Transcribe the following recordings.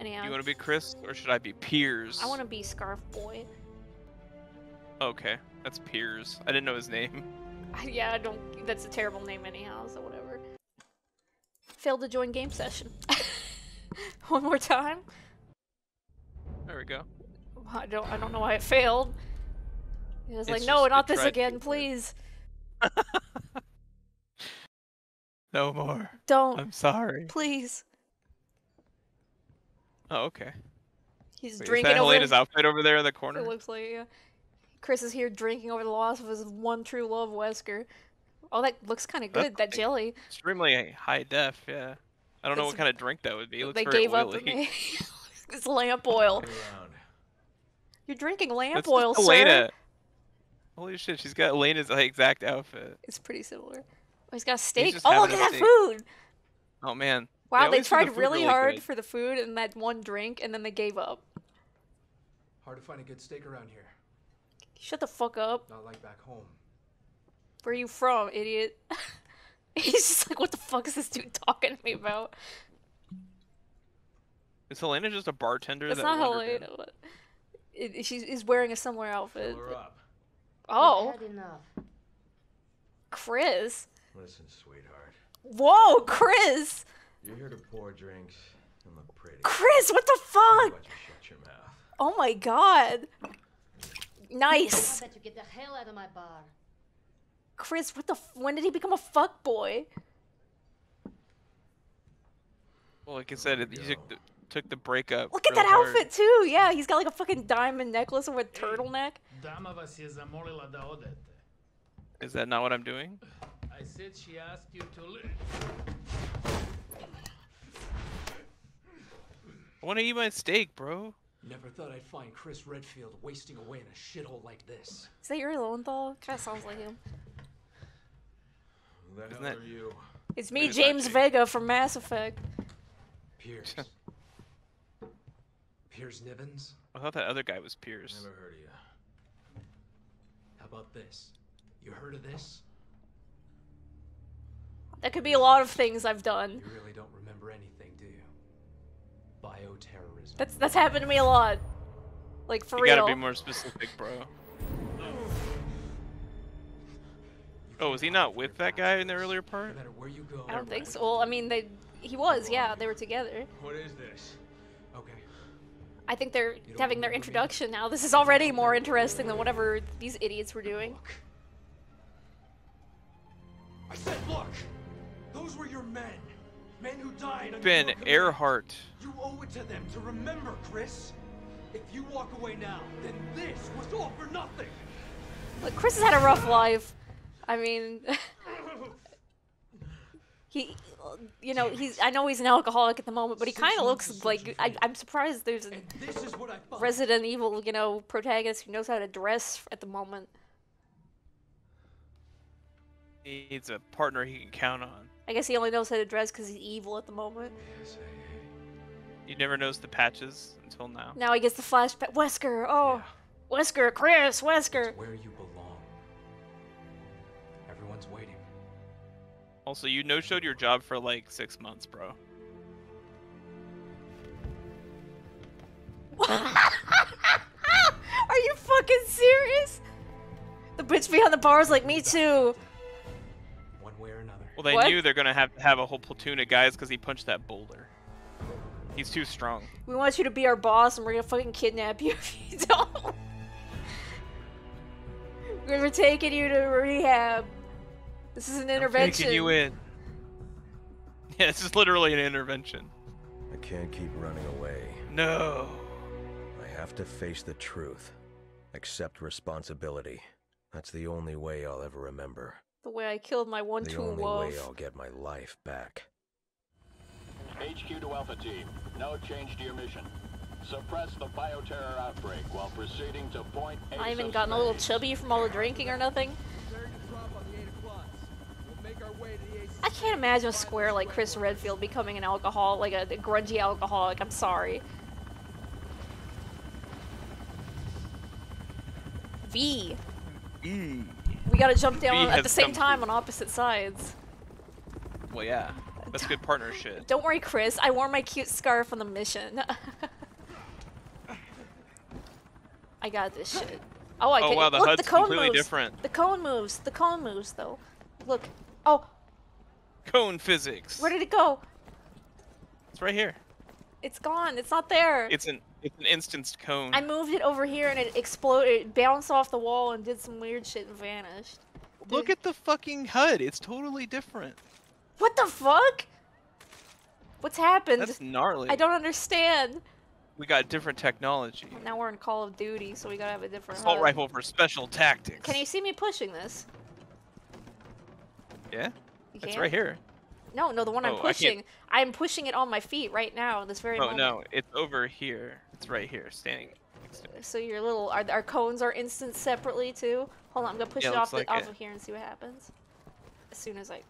Anyhow. You want to be Chris or should I be Piers? I want to be Scarf Boy. Okay, that's Piers. I didn't know his name. yeah, I don't. That's a terrible name anyhow. So whatever. Failed to join game session. One more time. There we go. I don't. I don't know why it failed. It was It's like, no, not this again, please. No more. Don't, I'm sorry. please. Oh, okay. He's Wait, is drinking that over. Helena's outfit over there in the corner? It looks like yeah. Chris is here drinking over the loss of his one true love, Wesker. Oh, that looks kind of That's good. That like- jelly. Extremely high def, yeah. I don't know what kind of drink that would be. It looks They very gave up oily. on me. it's lamp oil. You're drinking lamp That's oil, just sir. Holy shit, she's got Helena's like, exact outfit. It's pretty similar. Oh, he's got a steak. just Oh, look at that steak. food! Oh man. Wow, they always do the tried really, really hard good. for the food and that one drink, and then they gave up. Hard to find a good steak around here. Shut the fuck up. Not like back home. Where are you from, idiot? He's just like, what the fuck is this dude talking to me about? Is Helena just a bartender? That's that not? Helena. but It, she's is wearing a similar outfit. Fill her up. Oh, Had enough. Chris. Listen, sweetheart. Whoa, Chris. You're here to pour drinks and look pretty. Chris, what the fuck? you shut your mouth? Oh my god. Nice. I Nice. bet you get the hell out of my bar. Chris, what the f- when did he become a fuck boy? Well, like I said, he took the, took the breakup. Look at that hard. outfit too. Yeah, he's got like a fucking diamond necklace with a turtleneck. Dama vas je zamolila da odete. Is that not what I'm doing? I said she asked you to leave. Want to eat my steak, bro. Never thought I'd find Chris Redfield wasting away in a shithole like this. Is that your Lowenthal? Kind of sounds like him. Who the Isn't hell that- are you? It's me, Maybe James Vega from Mass Effect. Piers. Piers Nivans? I thought that other guy was Piers. Never heard of you. How about this? You heard of this? That could be a lot of things I've done. You really don't remember anything, do you? Bioterrorism. That's that's happened to me a lot. Like for You real. You gotta be more specific, bro. Oh, was he not with that guy in the earlier part? matter where you go. I don't think so. Well, I mean, they he was. Yeah, they were together. What is this? Okay. I think they're having their introduction now. This is already more interesting than whatever these idiots were doing. Look. I said, look. Those were your men. Men who died under Ben. Earhart. You owe it to them to remember, Chris. If you walk away now, then this was all for nothing. Look, Chris has had a rough life. I mean, he, you know, he's. I know he's an alcoholic at the moment, but he kind of looks like. I, I'm surprised there's a this is what I. Resident Evil, you know, protagonist who knows how to dress at the moment. He needs a partner he can count on. I guess he only knows how to dress because he's evil at the moment. Yes, I- You never noticed the patches until now. Now he gets the flashback. Wesker, oh, Wesker, Chris, Wesker. It's where you belong. Everyone's waiting. Also, you no-showed your job for like six months, bro. Are you fucking serious? The bitch behind the bar is like, me too. Well, they What? knew they're gonna have to have a whole platoon of guys because he punched that boulder. He's too strong. We want you to be our boss, and we're gonna fucking kidnap you if you don't. we're taking you to rehab. This is an intervention. Taking you in. Yeah, this is literally an intervention. I can't keep running away. No. I have to face the truth. Accept responsibility. That's the only way I'll ever remember. The way I killed my one The true only love. way I'll get my life back. HQ to Alpha Team. No change to your mission. Suppress the bioterror outbreak while proceeding to point A I haven't gotten a little chubby from all the drinking or nothing. I can't imagine a square like Chris Redfield becoming an alcohol, like a, a grungy alcoholic. I'm sorry. V. E. We gotta jump down at the same time on opposite sides. Well, yeah. That's good partnership. Don't worry, Chris. I wore my cute scarf on the mission. I got this shit. Oh, I Oh, wow, the look, HUD's the cone completely moves. different. The cone moves. The cone moves, though. Look. Oh, Cone physics. where did it go? It's right here. It's gone. It's not there. It's an it's an instanced cone. I moved it over here and it exploded. It bounced off the wall and did some weird shit and vanished. Look at the fucking HUD. It's totally different. What the fuck? What's happened? That's gnarly. I don't understand. We got different technology. Now we're in Call of Duty, so we gotta have a different. Assault HUD. rifle for special tactics. Can you see me pushing this? Yeah, You it's can? right here. No, no, the one Oh, I'm pushing. I'm pushing it on my feet right now, this very Oh moment. no, it's over here. It's right here, standing. next to me. So your little our, our cones are instanced separately too. Hold on, I'm gonna push Yeah, it off looks the, like off of here and see what happens. As soon as I.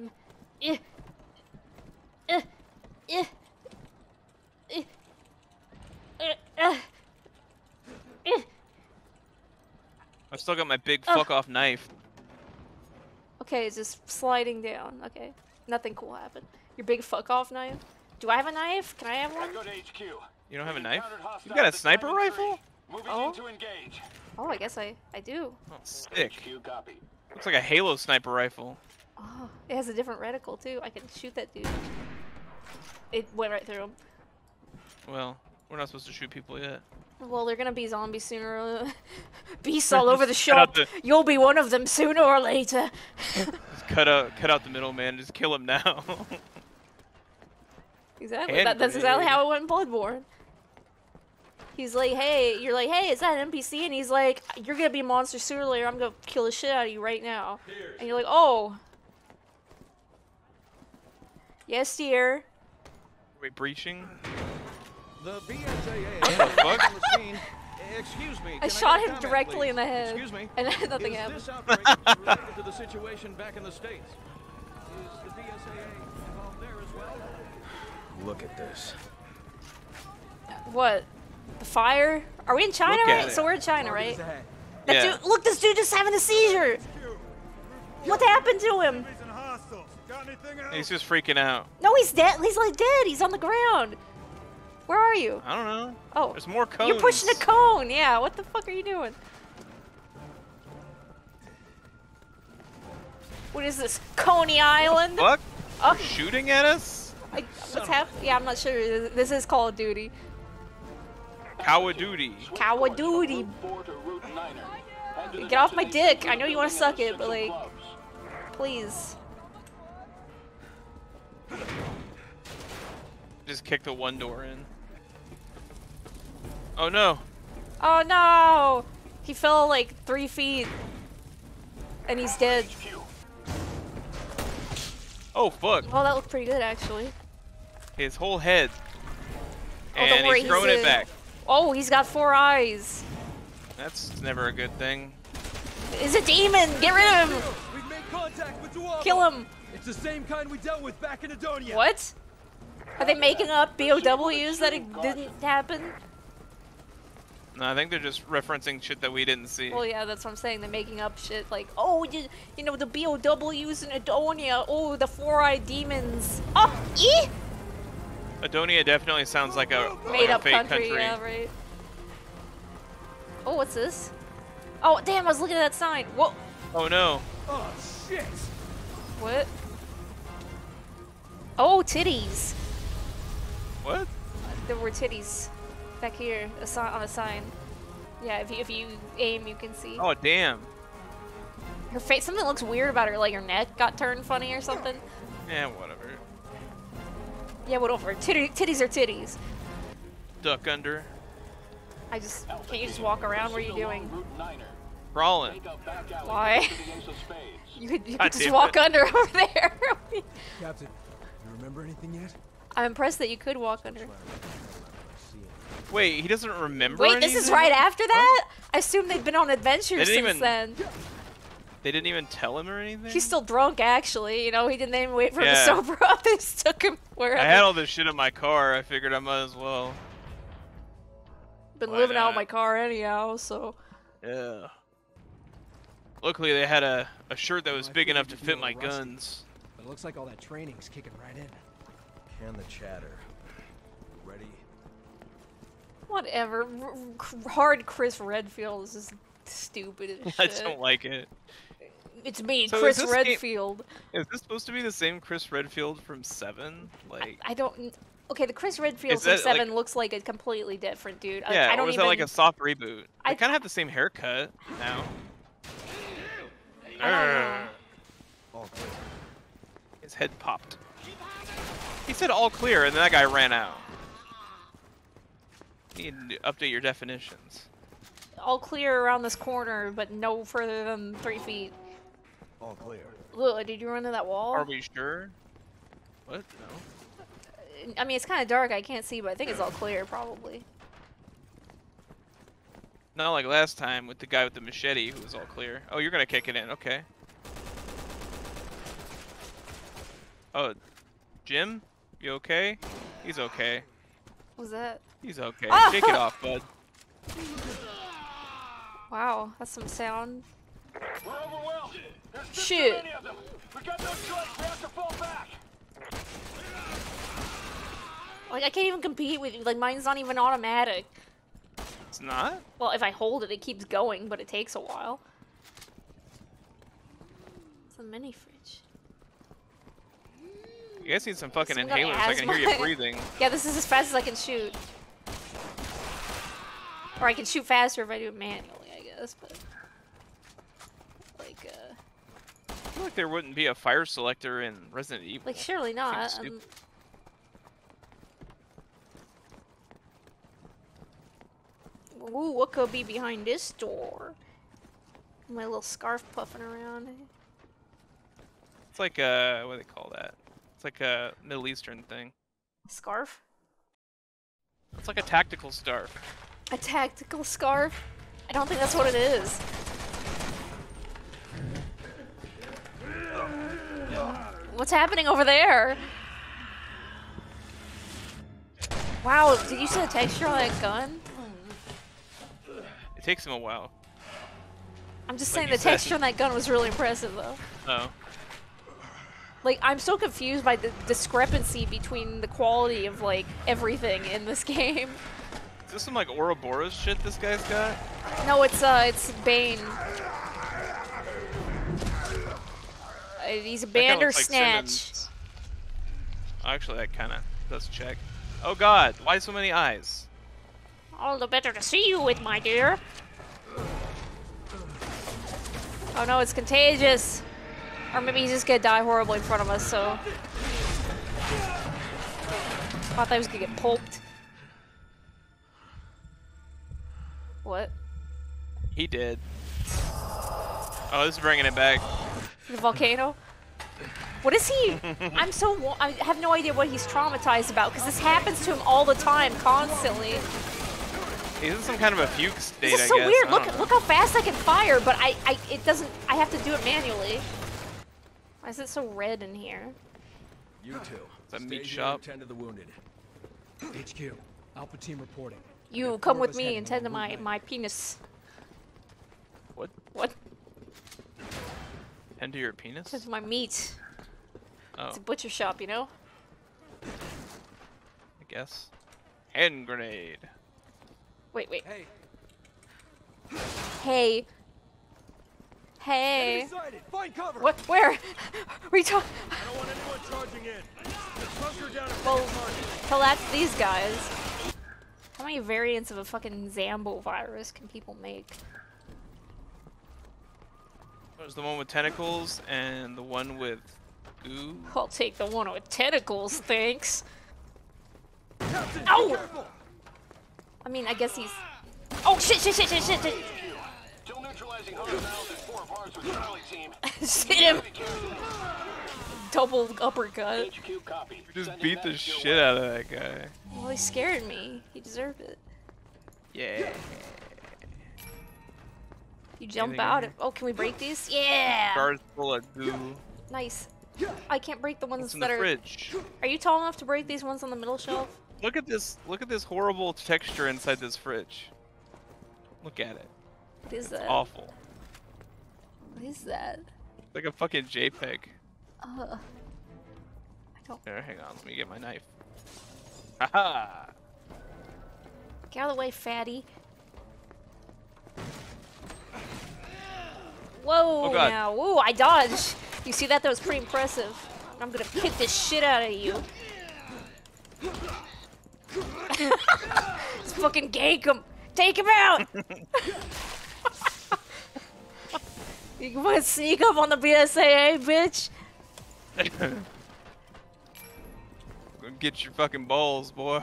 Mm. Eh. Eh. Eh. Eh. Eh. Eh. Eh. I still got my big fuck off knife. Okay, it's just sliding down. Okay, nothing cool happened. Your big fuck off knife. Do I have a knife? Can I have one? Echo to HQ. You don't have a knife? You hostiles got a sniper rifle? Oh. to engage. Oh, I guess I I do. Oh, sick. Looks like a Halo sniper rifle. Oh, it has a different reticle too. I can shoot that dude. It went right through him. Well, we're not supposed to shoot people yet. Well, they're gonna be zombies sooner. Or Beasts all over the shop. the- You'll be one of them sooner or later. Just cut out, cut out the middleman. Just kill him now. exactly. That, that's exactly how it went in Bloodborne. He's like, hey, you're like, hey, is that an NPC? And he's like, you're gonna be a monster sooner or later. I'm gonna kill the shit out of you right now. And you're like, oh. Yes, dear. Are we breaching? The BSAA What the fuck? on. Eh, excuse me. I shot get him comment, directly please? in the head, Excuse me. and nothing Is happened. this outbreak related to the situation back in the States? Is the BSAA involved there as well? Look at this. What? The fire? Are we in China, Look right? it. So we're in China, right? That Yeah. dude, look, this dude just having a seizure. What happened to him? He's just freaking out. No, he's dead. He's like dead. He's on the ground. Where are you? I don't know. Oh, There's more cones. you're pushing a cone. Yeah. What the fuck are you doing? What is this? Coney Island? Fuck? Oh, You're shooting at us? I, what's happening? Yeah, I'm not sure. This is Call of Duty. To the Get off my dick. I know you wanna suck it, but, like- Please. Just kick the one door in. Oh no. Oh no! He fell like three feet. And he's dead. Oh fuck. Oh, that looked pretty good actually. His whole head. Oh, And worry, he's throwing he's it back. Oh, he's got four eyes. That's never a good thing. It's a demon! Get rid of him! We've made contact with Kill him! It's the same kind we dealt with back in Edonia. What? Are they making up BOWs that it didn't happen? No, I think they're just referencing shit that we didn't see. Well, yeah, that's what I'm saying. They're making up shit like, oh, you, you know, the BOWs in Edonia. Oh, the four-eyed demons. Oh, eh? Edonia definitely sounds like a, Made a up fake country, country. yeah, right. Oh, what's this? Oh, damn, I was looking at that sign. Whoa, Oh no. Oh shit! what? Oh, titties. What? There were titties back here a on a sign. Yeah, if you, if you aim, you can see. Oh damn. Her face, something looks weird about her, like her neck got turned funny or something. Yeah, whatever. Yeah, whatever. Titty, titties are titties. Duck under. I just, can't you just walk around? What are you doing? along Route 9er. Crawling. Take a back alley Why? to the Ace of Spades. You could, you could just walk it. under over there. Captain, do you remember anything yet? I'm impressed that you could walk under. Wait, he doesn't remember Wait, this is right after that? I assume they've been on adventures They since even- then. They didn't even tell him or anything? He's still drunk, actually. You know, he didn't even wait for him to Yeah. sober up. They just took him wherever. I had all this shit in my car. I figured I might as well. been why living out of my car anyhow, so. Yeah. Luckily, they had a, a shirt that was big enough to fit my guns. But It looks like all that training's kicking right in. Can the chatter. Ready? Whatever. R- r- hard Chris Redfield is just stupid as I shit. don't like it. It's me, So is Chris this game- Redfield. Is this supposed to be the same Chris Redfield from Seven? Like, I don't. Okay, the Chris Redfield from that, like- Seven looks like a completely different dude. I- yeah, I, or don't was even. that like a soft reboot? I- kind of have the same haircut now. I don't know. All clear. His head popped. He said all clear, and then that guy ran out. You need to update your definitions. All clear around this corner, but no further than three feet. All clear. Look, did you run into that wall? Are we sure? What? No. I mean, it's kind of dark. I can't see, but I think it's all clear, probably. Not like last time with the guy with the machete who was all clear. Oh, you're gonna kick it in. Okay. Oh, Jim? You okay? He's okay. What was that? He's okay. Ah! Shake it off, bud. Wow, that's some sound. We're overwhelmed. Shit. too many of them. We got no choice. We have to fall back. Like, I can't even compete with you. Like, mine's not even automatic. It's not? Well, if I hold it, it keeps going, but it takes a while. It's a mini fridge. You guys need some fucking Someone inhalers. I can hear you breathing. Yeah, this is as fast as I can shoot. Or I can shoot faster if I do it manually, I guess, but... Like, uh... I feel like there wouldn't be a fire selector in Resident Evil. Like, surely not. Um. Ooh, what could be behind this door? My little scarf puffing around. It's like a what do they call that? It's like a Middle Eastern thing. Scarf? It's like a tactical scarf. A tactical scarf? I don't think that's what it is. What's happening over there? Wow, did you see the texture on that gun? It takes him a while. I'm just Like saying the said. texture on that gun was really impressive though. Oh. Like, I'm so confused by the discrepancy between the quality of, like, everything in this game. Is this some like Ouroboros shit this guy's got? No, it's, uh, it's Bane. He's a kinda like Bandersnatch. Actually, that kind of does check. Oh god, why so many eyes? All the better to see you with, my dear. Oh no, it's contagious. Or maybe he's just gonna die horribly in front of us, so. Thought I was gonna get pulped. What? He did. Oh, this is bringing it back. The volcano? What is he? I'm so. I have no idea what he's traumatized about because this happens to him all the time, constantly. He's in some kind of a fugue state, This is I so guess. weird. Look, know. look how fast I can fire, but I, I, it doesn't. I have to do it manually. Why is it so red in here? You two. It's a stay meat shop. and Tend to the wounded. HQ, Alpha Team reporting. You come with me heading and tend to my my penis. What? What? Tend to your penis? Tend to my meat. Oh, It's a butcher shop, you know. I guess. Hand grenade. Wait, wait. Hey, Hey. Hey. Find cover! What? Where? Are you talking? I don't want anyone charging in. Just bunker down and Well, take a target. collapse these guys. How many variants of a fucking Zambo virus can people make? There's the one with tentacles and the one with goo. I'll take the one with tentacles, thanks. Captain, Ow! I mean, I guess he's. Oh shit! Shit! Shit! Shit! Shit! shit. Still neutralizing hostiles in four bars with Charlie team. Hit him! Double uppercut. HQ copy. Just beat the shit out of that guy. Well, he scared me. He deserved it. Yeah. You jump Anything out. here? and- Oh, can we break these? Yeah. Jars full of goo. Nice. I can't break the ones What's in that the are. fridge? Are you tall enough to break these ones on the middle shelf? Look at this. Look at this horrible texture inside this fridge. Look at it. What is It's that? awful. What is that? Like a fucking JPEG. Uh, Here, hang on. Let me get my knife. Haha. Get out of the way, fatty. Whoa, Oh, God. now. Whoa, I dodged. You see that? That was pretty impressive. I'm gonna kick this shit out of you. Let's fucking gank him. Take him out. you want to sneak up on the BSAA, bitch? Go Get your fucking balls, boy.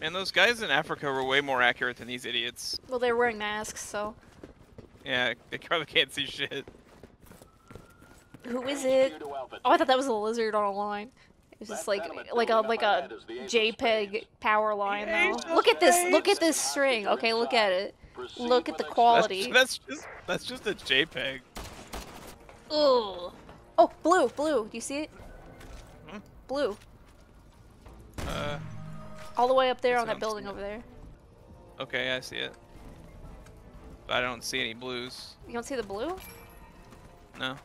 Man, those guys in Africa were way more accurate than these idiots. Well, they're wearing masks, so. Yeah, they probably can't see shit. Who is it? HQ to Alpha Oh, I thought that was a lizard on a line. It was just like like a like a ahead is the Ace of JPEG power line though. Look at this. Look at this string. Okay, look at it. Look at the quality. That's, that's just that's just a JPEG. Ugh. Oh, blue, blue. Do you see it? Hmm? Blue. Uh, All the way up there on that building over there. okay, I see it. But I don't see any blues. You don't see the blue? No,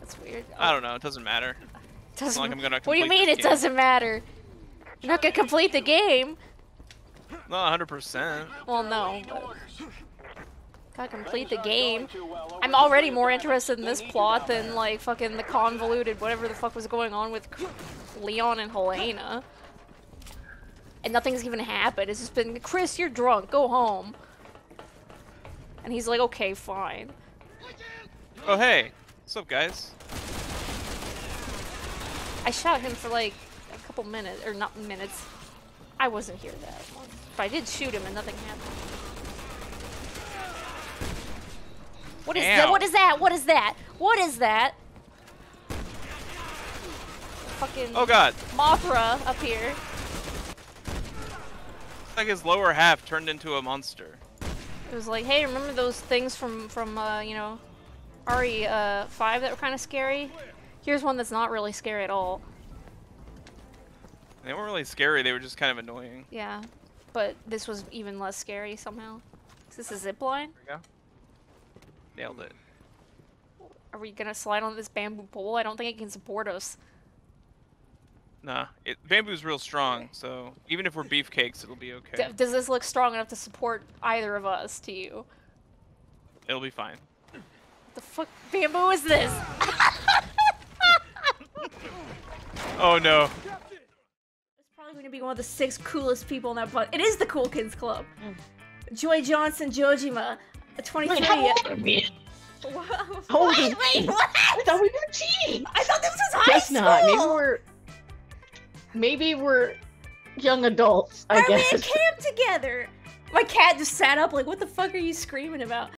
That's weird. I don't know. It doesn't matter. Doesn't, like I'm gonna what do you mean it game. doesn't matter? You're not gonna complete the game. Not 100%. Well, no. Gotta complete the game. going too well over I'm already more interested in this plot than like fucking the convoluted whatever the fuck was going on with Leon and Helena. And nothing's even happened. It's just been Chris, you're drunk. Go home. And he's like, okay, fine. Oh hey, what's up, guys? I shot him for like a couple minutes, or not minutes. I wasn't here that long, but I did shoot him and nothing happened. What is that? What is that? What is that? What is that? Fucking Oh god, Mothra up here. it's like his lower half turned into a monster. It was like, hey, remember those things from from uh, you know, RE uh, five that were kind of scary? Here's one that's not really scary at all. They weren't really scary. They were just kind of annoying. Yeah, but this was even less scary somehow. Is this a zip line? There we go. Nailed it. Are we gonna slide on this bamboo pole? I don't think it can support us. Nah, it, bamboo's real strong, so even if we're beefcakes, it'll be okay. D- does this look strong enough to support either of us to you? It'll be fine. What the fuck bamboo is this? Oh no. It's probably gonna be one of the six coolest people in that bus. It is the Cool Kids Club. Joy Johnson Jojima, 23. Wait, how old are we? Wow. Holy Wait, wait, what? I thought we were teens. I thought this was high Guess school. not. Maybe we're maybe we're young adults. I are we guess. at camp together? My cat just sat up like, what the fuck are you screaming about?